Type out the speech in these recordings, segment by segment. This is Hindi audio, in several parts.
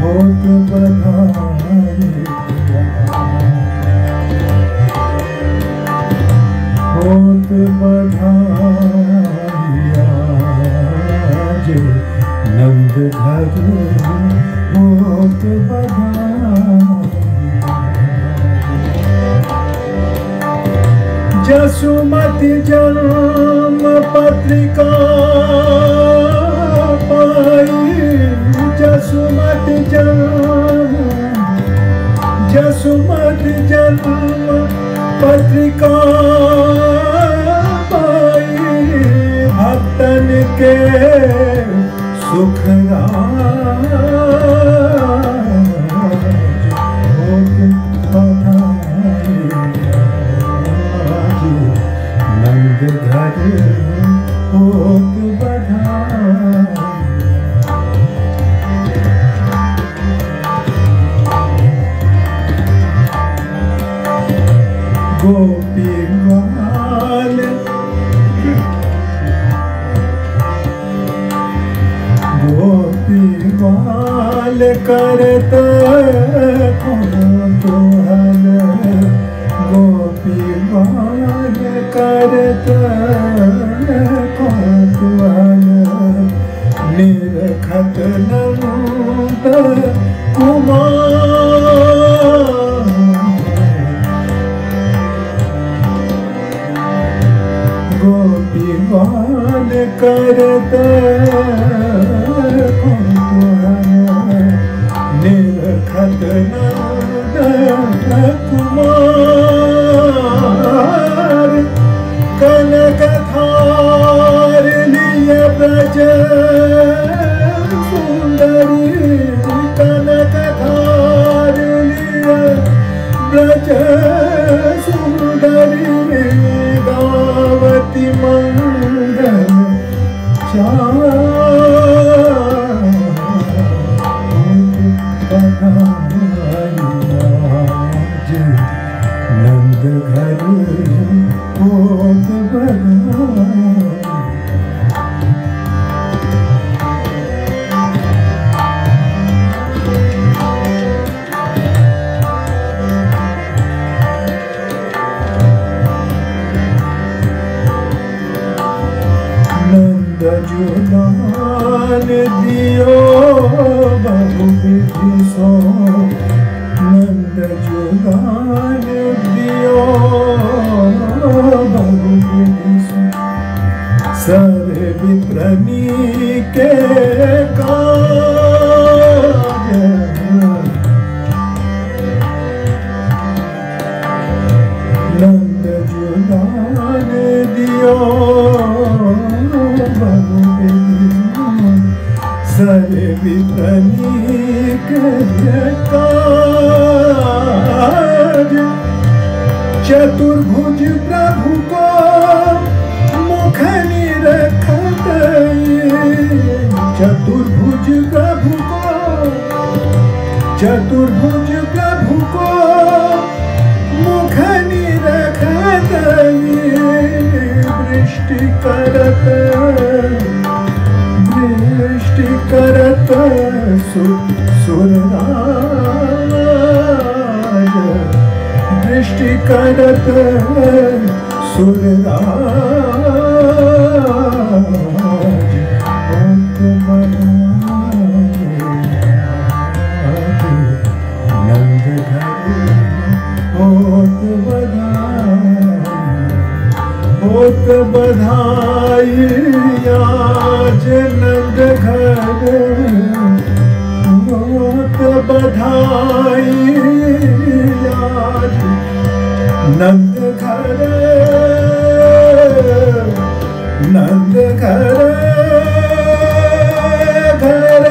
बहुत बधाई बहुत नंद घर बहुत जसुमति जन्म पत्रिका सुमर जन्म पत्रिका पाई भक्तन के सुख गोपीपाल गोपीपाल करत तुहल गोपीपाल करत तुहल निरखत नंद कुमार। I'm not जुनान दियो बहुविधि सो नंद जुनान दियो बहुविधि सो सर विप्रणी के कार्य नंद जुनान दियो विधनी काज चतुर्भुज प्रभु को मुखनी रख चतुर्भुज प्रभु को चतुर्भुज प्रभु को मुखनी रख दृष्टि करते। करत सुरराज दृष्टि करत सुरराज नंद घर ओत बधाई ओत बधाई या जन नंद घर नंद घर घर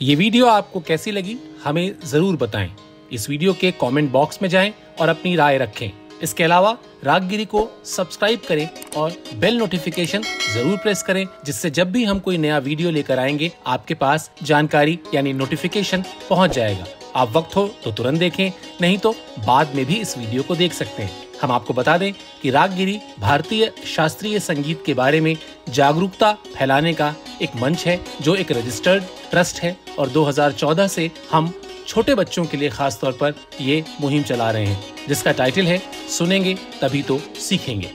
ये वीडियो आपको कैसी लगी, हमें ज़रूर बताएँ। इस वीडियो के कमेंट बॉक्स में जाएँ और अपनी राय रखें। इसके अलावा रागगिरी को सब्सक्राइब करें और बेल नोटिफिकेशन ज़रूर प्रेस करें, जिससे जब भी हम कोई नया वीडियो लेकर आएँगे, आपके पास जानकारी यानी नोटिफिकेशन पहुँच जाएगा। आप वक्त हो तो तुरंत देखें, नहीं तो बाद में भी इस वीडियो को देख सकते हैं। हम आपको बता दें कि रागगिरी भारतीय शास्त्रीय संगीत के बारे में जागरूकता फैलाने का एक मंच है, जो एक रजिस्टर्ड ट्रस्ट है और 2014 से हम छोटे बच्चों के लिए खास तौर पर ये मुहिम चला रहे हैं, जिसका टाइटल है, सुनेंगे तभी तो सीखेंगे।